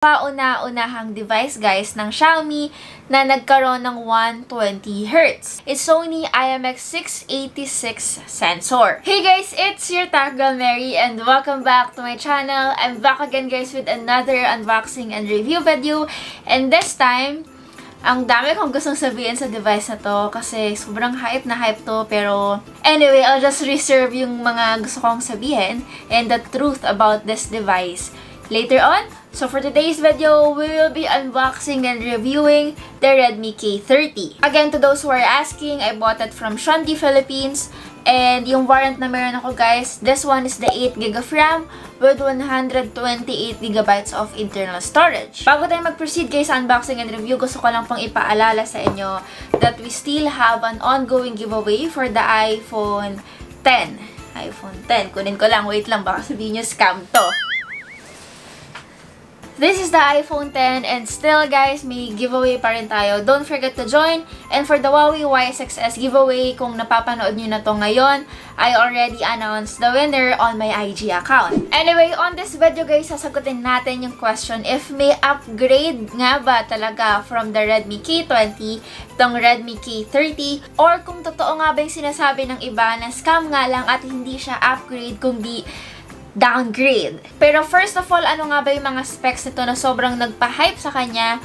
kauna-unahang device guys ng Xiaomi na nagkaroon ng 120Hz. It's Sony IMX686 sensor. Hey guys, it's your Tagal Mary and welcome back to my channel. I'm back again guys with another unboxing and review video and this time, ang dami kong gustong sabihin sa device na to kasi sobrang hype na hype to pero anyway, I'll just reserve yung mga gusto kong sabihin and the truth about this device later on. So for today's video, we will be unboxing and reviewing the Redmi K30. Again, to those who are asking, I bought it from Shanti Philippines. And yung warrant na meron ako guys, this one is the 8GB of RAM with 128GB of internal storage. Bago tayo mag-proceed guys sa unboxing and review, gusto ko lang pong ipaalala sa inyo that we still have an ongoing giveaway for the iPhone 10. iPhone 10. Kunin ko lang. Wait lang. Baka sabihin nyo scam to. This is the iPhone 10 and still guys, may giveaway pa rin tayo. Don't forget to join. And for the Huawei Y6S giveaway, kung napapanood nyo na to ngayon, I already announced the winner on my IG account. Anyway, on this video guys, sasagutin natin yung question if may upgrade nga ba talaga from the Redmi K20 tong Redmi K30 or kung totoo nga ba yung sinasabi ng iba na scam nga lang at hindi siya upgrade kung di downgrade. Pero first of all, ano nga ba yung mga specs nito na sobrang nagpa-hype sa kanya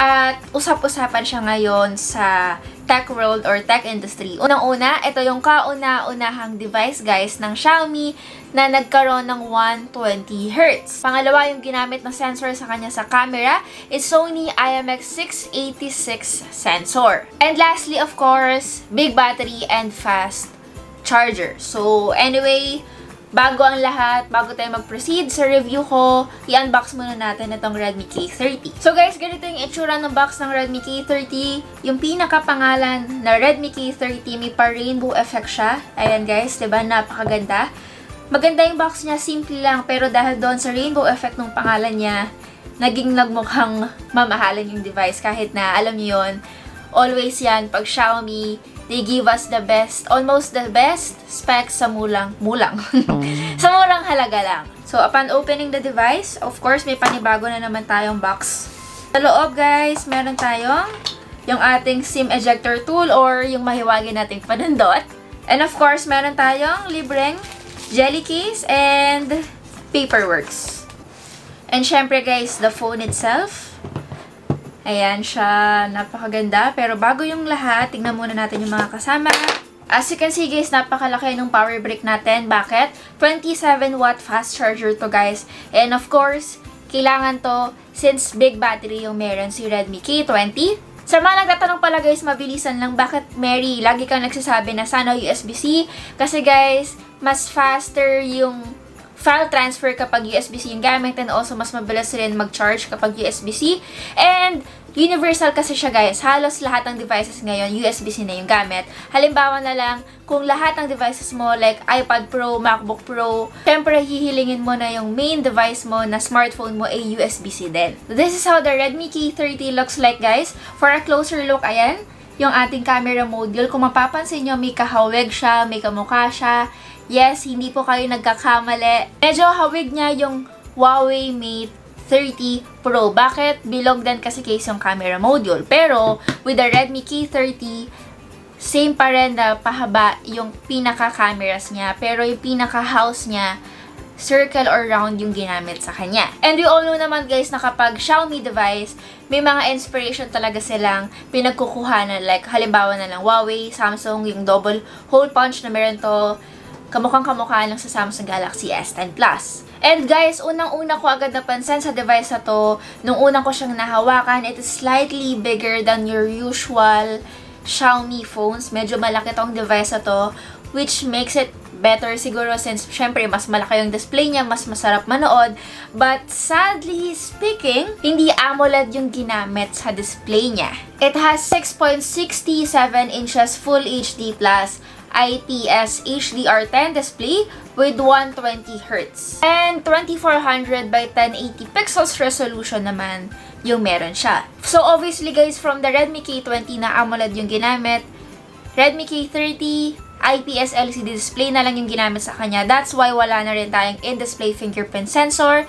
at usap-usapan siya ngayon sa tech world or tech industry. Unang-una, ito yung kauna-unahang device guys ng Xiaomi na nagkaroon ng 120Hz. Pangalawa, yung ginamit na sensor sa kanya sa camera is Sony IMX686 sensor. And lastly, of course, big battery and fast charger. So anyway, Bago ang lahat, bago tayo mag-proceed sa review ko, i-unbox muna natin itong Redmi K30. So guys, ganito yung itsura ng box ng Redmi K30. Yung pinakapangalan na Redmi K30, may pa-rainbow effect siya. Ayan guys, ba diba? Napakaganda. Maganda yung box niya, simple lang, pero dahil doon sa rainbow effect ng pangalan niya, naging nagmukhang mamahalan yung device kahit na, alam niyo yon always yan, pag Xiaomi, they give us the best, almost the best specs sa mulang, mulang. sa murang halaga lang. So, upon opening the device, of course, may panibago na naman tayong box. Sa loob, guys, meron tayong yung ating SIM ejector tool or yung mahiwagi nating panundot. And of course, meron tayong libreng jelly case and paperworks. And syempre guys, the phone itself. Ayan siya, napakaganda. Pero bago yung lahat, tingnan muna natin yung mga kasama. As you can see guys, napakalaki ng power brick natin. Bakit? 27 watt fast charger to guys. And of course, kailangan to since big battery yung meron si Redmi K20. Sa mga nagtatanong pala guys, mabilisan lang. Bakit Mary, lagi kang nagsasabi na sana USB-C? Kasi guys, mas faster yung file transfer kapag USB-C yung gamit and also mas mabilis rin mag-charge kapag USB-C. And universal kasi siya guys. Halos lahat ng devices ngayon USB-C na yung gamit. Halimbawa na lang, kung lahat ng devices mo like iPad Pro, MacBook Pro, syempre hihilingin mo na yung main device mo na smartphone mo ay USB-C din. This is how the Redmi K30 looks like guys. For a closer look, ayan, yung ating camera module. Kung mapapansin nyo, may kahawig siya, may kamukha siya. Yes, hindi po kayo nagkakamali. Medyo hawig niya yung Huawei Mate 30 Pro. Bakit? Bilog din kasi case yung camera module. Pero, with the Redmi K30, same pa rin na pahaba yung pinaka-cameras niya. Pero yung pinaka-house niya, circle or round yung ginamit sa kanya. And we all know naman guys na kapag Xiaomi device, may mga inspiration talaga silang pinagkukuhanan. Like, halimbawa na lang Huawei, Samsung, yung double hole punch na meron to, kamukhang kamukha lang sa Samsung Galaxy S10 Plus. And guys, unang-una ko agad napansin sa device na to, nung unang ko siyang nahawakan, it is slightly bigger than your usual Xiaomi phones. Medyo malaki tong device na to, which makes it better siguro since syempre mas malaki yung display niya, mas masarap manood. But sadly speaking, hindi AMOLED yung ginamit sa display niya. It has 6.67 inches Full HD IPS HDR10 display with 120Hz. And 2400 by 1080 pixels resolution naman yung meron siya. So obviously guys, from the Redmi K20 na AMOLED yung ginamit, Redmi K30, IPS LCD display na lang yung ginamit sa kanya. That's why wala na rin tayong in-display fingerprint sensor.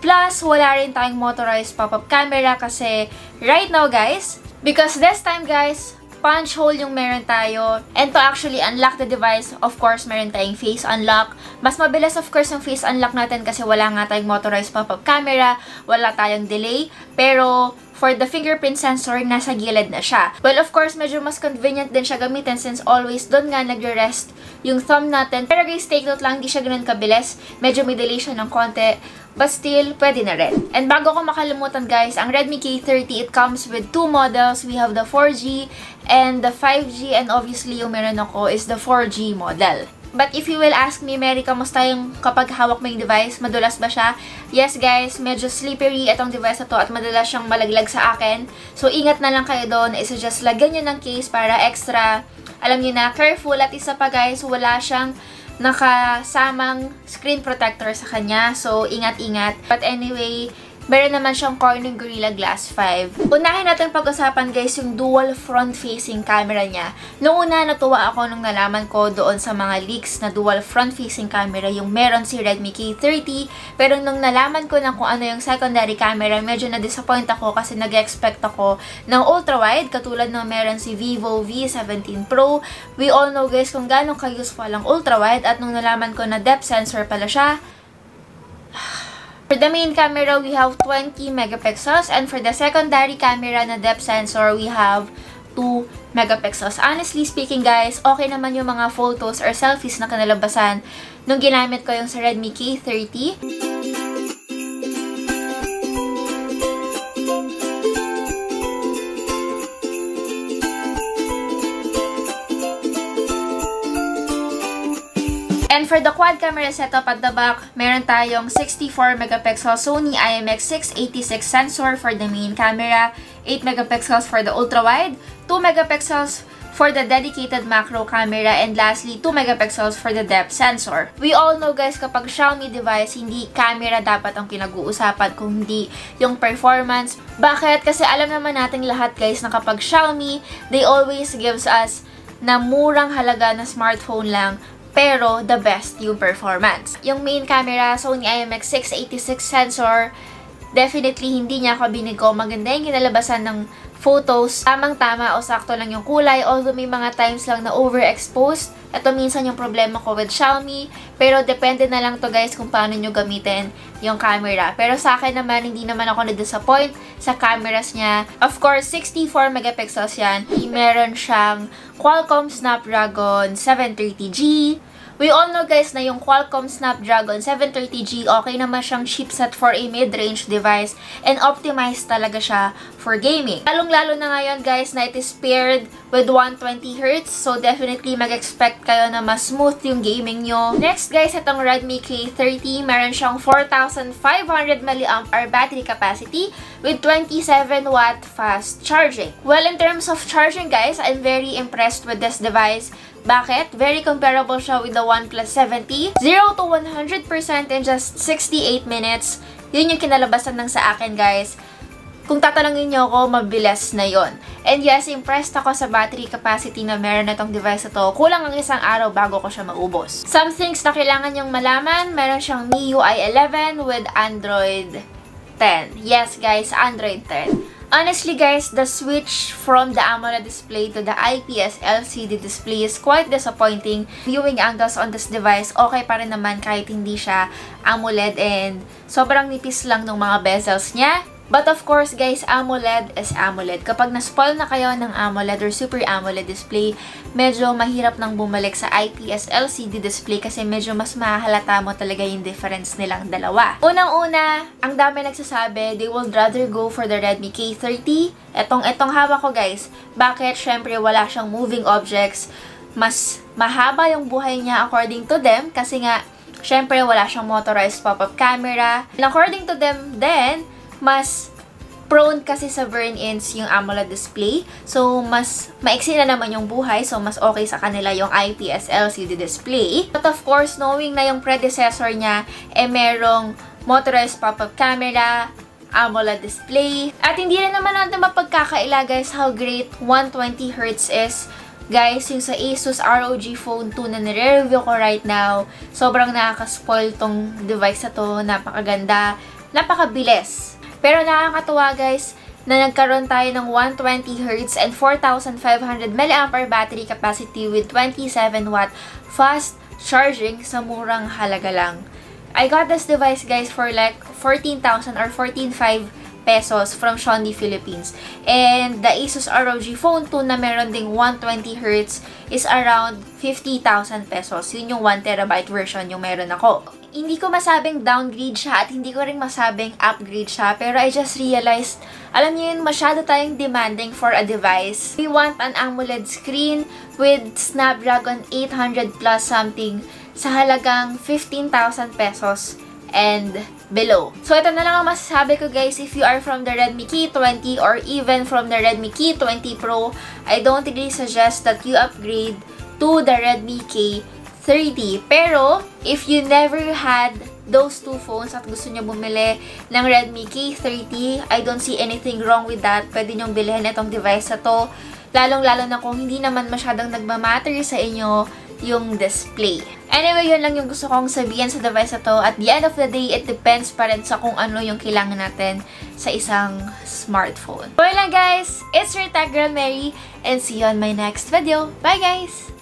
Plus, wala rin tayong motorized pop-up camera kasi right now guys, because this time guys, punch hole yung meron tayo. And to actually unlock the device, of course, meron tayong face unlock. Mas mabilis of course yung face unlock natin kasi wala nga tayong motorized pop-up camera, wala tayong delay. Pero for the fingerprint sensor, nasa gilid na siya. Well, of course, medyo mas convenient din siya gamitin since always doon nga nagre-rest yung thumb natin. Pero guys, take note lang, hindi siya ganun kabilis. Medyo may delay siya ng konti. But still, pwede na rin. And bago ko makalimutan guys, ang Redmi K30, it comes with two models. We have the 4G and the 5G. And obviously, yung meron ako is the 4G model. But if you will ask me, Mary, kamusta yung kapag hawak mo yung device? Madulas ba siya? Yes, guys, medyo slippery itong device na to at madalas siyang malaglag sa akin. So, ingat na lang kayo doon. I suggest lagyan nyo ng case para extra, alam niyo na, careful. At isa pa, guys, wala siyang nakasamang screen protector sa kanya. So, ingat-ingat. But anyway, Meron naman siyang Corning Gorilla Glass 5. Unahin natin pag-usapan guys yung dual front-facing camera niya. Noong una, natuwa ako nung nalaman ko doon sa mga leaks na dual front-facing camera yung meron si Redmi K30. Pero nung nalaman ko na kung ano yung secondary camera, medyo na-disappoint ako kasi nag-expect ako ng ultra-wide katulad ng meron si Vivo V17 Pro. We all know guys kung gano'ng ka-useful ang ultra-wide at nung nalaman ko na depth sensor pala siya, For the main camera, we have 20 megapixels. And for the secondary camera na depth sensor, we have 2 megapixels. Honestly speaking guys, okay naman yung mga photos or selfies na kanalabasan nung ginamit ko yung sa Redmi K30. And for the quad camera setup at the back, meron tayong 64 megapixel Sony IMX686 sensor for the main camera, 8 megapixels for the ultra-wide, 2 megapixels for the dedicated macro camera, and lastly, 2 megapixels for the depth sensor. We all know guys, kapag Xiaomi device, hindi camera dapat ang pinag-uusapan, kung hindi yung performance. Bakit? Kasi alam naman natin lahat guys na kapag Xiaomi, they always gives us na murang halaga na smartphone lang pero the best yung performance. Yung main camera, Sony IMX686 sensor, definitely hindi niya ako binigo. Maganda yung kinalabasan ng photos. Tamang-tama o sakto lang yung kulay. Although may mga times lang na overexposed. Ito minsan yung problema ko with Xiaomi. Pero depende na lang to guys kung paano nyo gamitin yung camera. Pero sa akin naman, hindi naman ako na-disappoint sa cameras niya. Of course, 64 megapixels yan. Meron siyang Qualcomm Snapdragon 730G, We all know guys na yung Qualcomm Snapdragon 730G, okay naman siyang chipset for a mid-range device and optimized talaga siya for gaming. Lalong-lalo na ngayon guys na it is paired with 120Hz, so definitely mag-expect kayo na mas smooth yung gaming nyo. Next guys, itong Redmi K30, meron siyang 4,500 mAh battery capacity with 27 watt fast charging. Well, in terms of charging guys, I'm very impressed with this device bakit? Very comparable siya with the OnePlus 70. 0 to 100% in just 68 minutes. Yun yung kinalabasan ng sa akin, guys. Kung tatanungin niyo ako, mabilis na yon. And yes, impressed ako sa battery capacity na meron na tong device na to. Kulang ang isang araw bago ko siya maubos. Some things na kailangan niyong malaman, meron siyang MIUI 11 with Android 10. Yes, guys, Android 10. Honestly guys, the switch from the AMOLED display to the IPS LCD display is quite disappointing. Viewing angles on this device, okay pa rin naman kahit hindi siya AMOLED and sobrang nipis lang ng mga bezels niya. But of course, guys, AMOLED is AMOLED. Kapag na-spoil na kayo ng AMOLED or Super AMOLED display, medyo mahirap nang bumalik sa IPS LCD display kasi medyo mas mahalata mo talaga yung difference nilang dalawa. Unang-una, ang dami nagsasabi, they will rather go for the Redmi K30. Etong, etong hawak ko, guys. Bakit? Syempre, wala siyang moving objects. Mas mahaba yung buhay niya according to them kasi nga, syempre, wala siyang motorized pop-up camera. And according to them, then, mas prone kasi sa burn-ins yung AMOLED display. So, mas maiksi na naman yung buhay. So, mas okay sa kanila yung IPS LCD display. But of course, knowing na yung predecessor niya, eh merong motorized pop-up camera, AMOLED display. At hindi na naman natin mapagkakaila guys how great 120Hz is. Guys, yung sa Asus ROG Phone 2 na nire-review ko right now, sobrang nakaka-spoil tong device na to. Napakaganda napakabilis. Pero nakakatuwa guys, na nagkaroon tayo ng 120Hz and 4,500 mAh battery capacity with 27 watt fast charging sa murang halaga lang. I got this device guys for like 14,000 or 14,500 pesos from Xiaomi Philippines. And the Asus ROG Phone 2 na meron ding 120Hz is around 50,000 pesos. Yun yung 1TB version yung meron ako. Hindi ko masabing downgrade siya at hindi ko rin masabing upgrade siya. Pero I just realized, alam niyo yun, masyado tayong demanding for a device. We want an AMOLED screen with Snapdragon 800 plus something sa halagang 15,000 pesos and below. So, ito na lang ang masasabi ko guys. If you are from the Redmi K20 or even from the Redmi K20 Pro, I don't really suggest that you upgrade to the Redmi K30. Pero, if you never had those two phones at gusto nyo bumili ng Redmi K30, I don't see anything wrong with that. Pwede nyong bilhin itong device na to. Lalong-lalo na kung hindi naman masyadong nagmamatter sa inyo yung display. Anyway, yun lang yung gusto kong sabihin sa device na to. At the end of the day, it depends pa rin sa kung ano yung kailangan natin sa isang smartphone. So, lang guys, it's your Tech Girl Mary and see you on my next video. Bye guys!